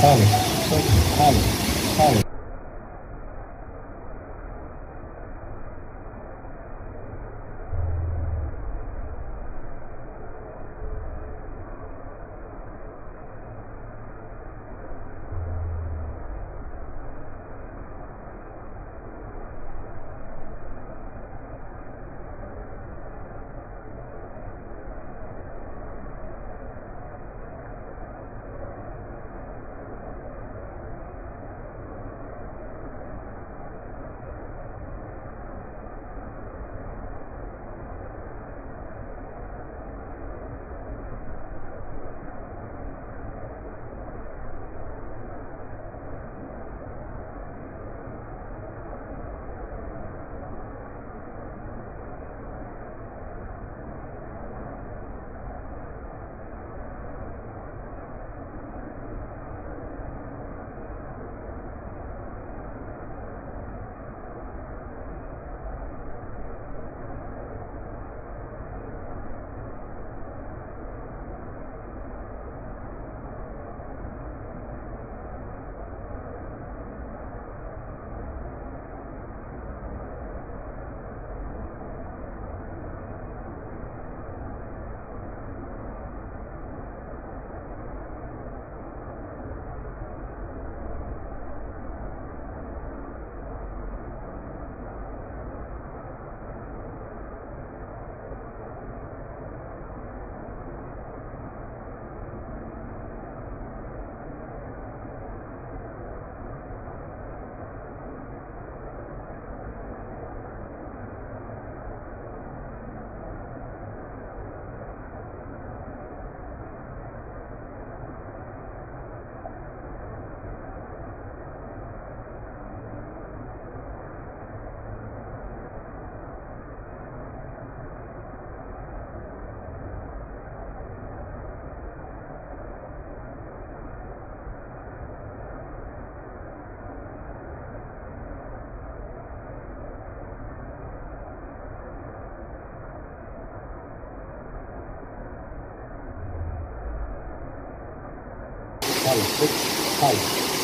Fala, fala, fala. Fala, fala.